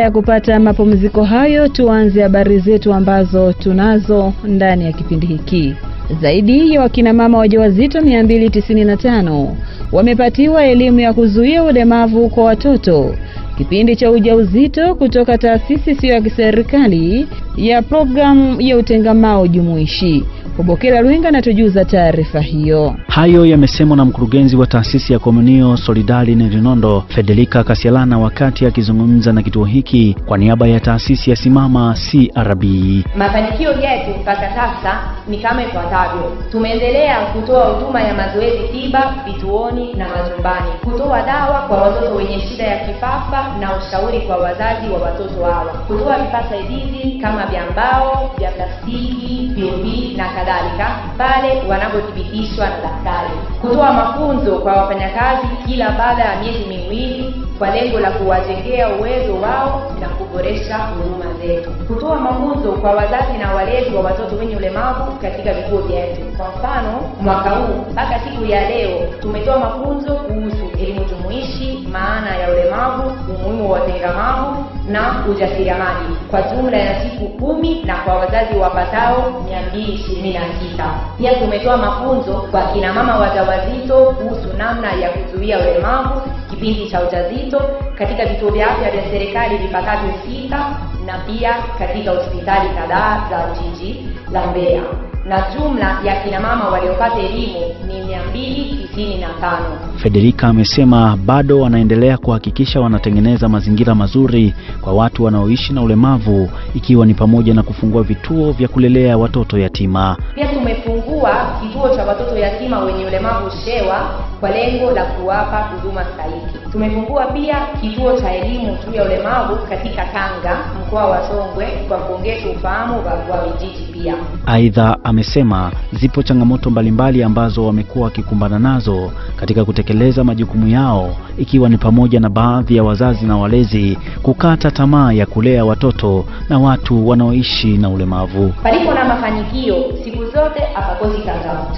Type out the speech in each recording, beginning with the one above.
ya kupata mapumziko hayo, tuanze habari zetu ambazo tunazo ndani ya kipindi hiki. Zaidi ya wakina mama wajawazito 295 wamepatiwa elimu ya kuzuia ulemavu kwa watoto kipindi cha ujauzito kutoka taasisi isiyo ya kiserikali ya programu ya utengamao jumuishi. Kubokera Lwinga anatujuza taarifa hiyo. Hayo yamesemwa na mkurugenzi wa taasisi ya Komunio Solidari Nirinondo, Federica Kasialana, wakati akizungumza na kituo hiki kwa niaba ya taasisi ya Simama CRB. Mafanikio yetu mpaka sasa ni kama ifuatavyo: tumeendelea kutoa huduma ya mazoezi tiba vituoni na majumbani, kutoa dawa kwa watoto wenye shida ya kifafa na ushauri kwa wazazi wa watoto hawa, kutoa vifaa saidizi kama vya mbao, vya plastiki, POP na kadhalika pale wanapothibitishwa na daktari, kutoa mafunzo kwa wafanyakazi kila baada ya miezi miwili kwa lengo la kuwajengea uwezo wao na kuboresha huduma zetu, kutoa mafunzo kwa wazazi na walezi wa watoto wenye ulemavu katika vituo vyetu. Kwa mfano, mwaka huu mpaka siku ya leo tumetoa mafunzo kuhusu elimu jumuishi, maana ya ulemavu, umuhimu wa watengamavu na ujasiriamali kwa jumla ya siku kumi na kwa wazazi wapatao mia mbili ishirini na sita. Pia tumetoa mafunzo kwa kinamama wajawazito kuhusu namna ya kuzuia ulemavu kipindi cha ujauzito katika vituo vya afya vya serikali vipatavyo sita na pia katika hospitali kadhaa za jiji la Mbeya na jumla ya kina mama waliopata elimu ni mia mbili tisini na tano. Federica amesema bado wanaendelea kuhakikisha wanatengeneza mazingira mazuri kwa watu wanaoishi na ulemavu ikiwa ni pamoja na kufungua vituo vya kulelea watoto yatima. Pia tumefungua kituo cha watoto yatima wenye ulemavu Shewa kwa lengo la kuwapa huduma stahiki. Tumefungua pia kituo cha elimu juu ya ulemavu katika Tanga, mkoa wa Songwe, kwa kuongeza ufahamu wa vijiji pia. Aidha, amesema zipo changamoto mbalimbali ambazo wamekuwa wakikumbana nazo katika kutekeleza majukumu yao ikiwa ni pamoja na baadhi ya wazazi na walezi kukata tamaa ya kulea watoto na watu wanaoishi na ulemavu. Palipo na mafanikio siku zote hapakosi changamoto.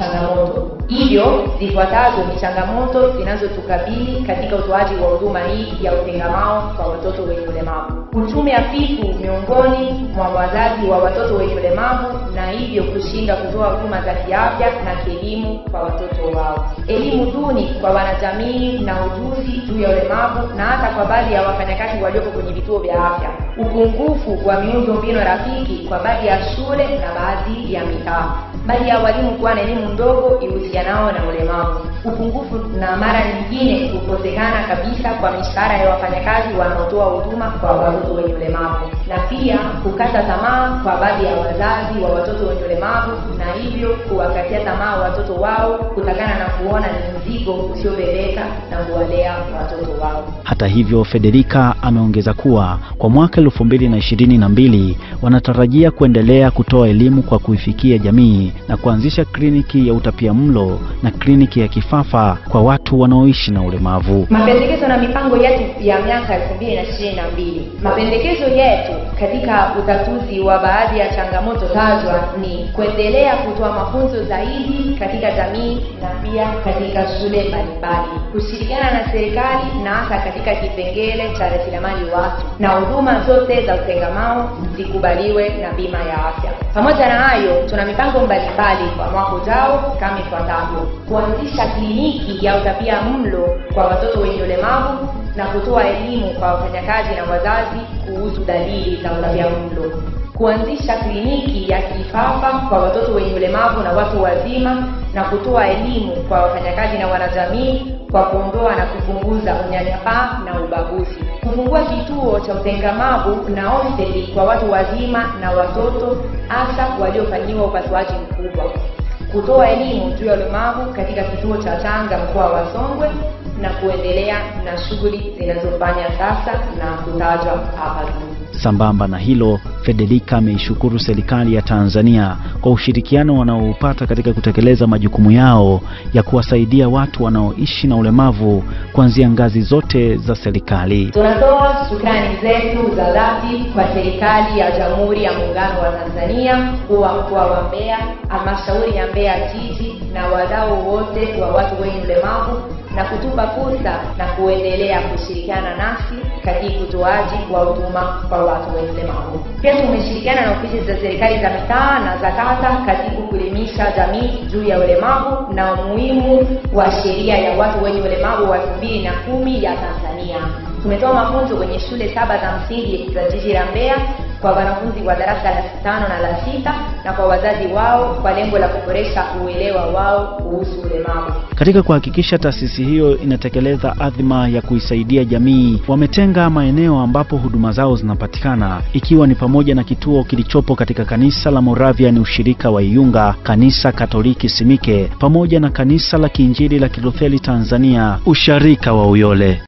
Hivyo zifuatazo ni changamoto zinazotukabili katika utoaji wa huduma hii ya utengamao kwa watoto wenye ulemavu: uchumi hafifu miongoni mwa wazazi wa watoto wenye ulemavu, na hivyo kushinda kutoa huduma za kiafya na kielimu kwa watoto wao; elimu duni kwa wanajamii na ujuzi juu ya ulemavu, na hata kwa baadhi ya wafanyakazi walioko kwenye vituo vya afya; upungufu wa miundombinu rafiki kwa baadhi ya shule na baadhi ya mitaa; baadhi ya walimu kuwa na elimu ndogo ihusianao na ulemavu; upungufu na mara nyingine kukosekana kabisa kwa mishahara ya wafanyakazi wanaotoa huduma kwa watoto wenye ulemavu, na pia kukata tamaa kwa baadhi ya wazazi wa watoto wenye ulemavu, na hivyo kuwakatia tamaa watoto wao kutokana na kuona ni mzigo usiobebeka na kuwalea watoto wao. Hata hivyo, Federica ameongeza kuwa kwa mwaka elfu mbili na ishirini na mbili wanatarajia kuendelea kutoa elimu kwa kuifikia jamii na kuanzisha kliniki ya utapiamlo na kliniki ya kifafa kwa watu wanaoishi na ulemavu. Mapendekezo na mipango yetu ya miaka elfu mbili na ishirini na mbili. Mapendekezo yetu katika utatuzi wa baadhi ya changamoto tajwa ni kuendelea kutoa mafunzo zaidi katika jamii na pia katika shule mbalimbali, kushirikiana na serikali na hasa katika kipengele cha rasilimali watu, na huduma zote za utengamao zikubaliwe na bima ya afya. Pamoja na hayo, tuna mipango mbalimbali kwa mwaka ujao kama ifuatavyo: kuanzisha kliniki ya utapia mlo kwa watoto wenye ulemavu na kutoa elimu kwa wafanyakazi na wazazi kuhusu dalili za utapia mlo, kuanzisha kliniki ya kifafa kwa watoto wenye ulemavu na watu wazima na kutoa elimu kwa wafanyakazi na wanajamii kwa kuondoa na kupunguza unyanyapaa na ubaguzi, kufungua kituo cha utengamavu na hosteli kwa watu wazima na watoto hasa waliofanyiwa upasuaji mkubwa, kutoa elimu juu ya ulemavu katika kituo cha Tanga mkoa wa Songwe na kuendelea na shughuli zinazofanya sasa na kutajwa hapa juu. Sambamba na hilo, Federica ameishukuru serikali ya Tanzania kwa ushirikiano wanaoupata katika kutekeleza majukumu yao ya kuwasaidia watu wanaoishi na ulemavu kuanzia ngazi zote za serikali. Tunatoa shukrani zetu za dhati kwa serikali ya Jamhuri ya Muungano wa Tanzania, kwa wa mkoa wa Mbeya, halmashauri ya Mbeya jiji na wadau wote wa watu wenye ulemavu na kutupa fursa na kuendelea kushirikiana nasi katika utoaji wa huduma kwa watu wenye ulemavu. Pia tumeshirikiana na ofisi za serikali za mitaa na za kata katika kuelimisha jamii juu ya ulemavu na umuhimu wa sheria ya watu wenye ulemavu wa elfu mbili na kumi ya Tanzania. Tumetoa mafunzo kwenye shule saba za msingi za jiji la Mbeya kwa wanafunzi wa darasa la tano na la sita na kwa wazazi wao kwa lengo la kuboresha uelewa wao kuhusu ulemavu. Katika kuhakikisha taasisi hiyo inatekeleza adhima ya kuisaidia jamii, wametenga maeneo ambapo huduma zao zinapatikana, ikiwa ni pamoja na kituo kilichopo katika kanisa la Moravia ni ushirika wa Iyunga, kanisa Katoliki Simike, pamoja na kanisa la Kiinjili la Kilutheri Tanzania usharika wa Uyole.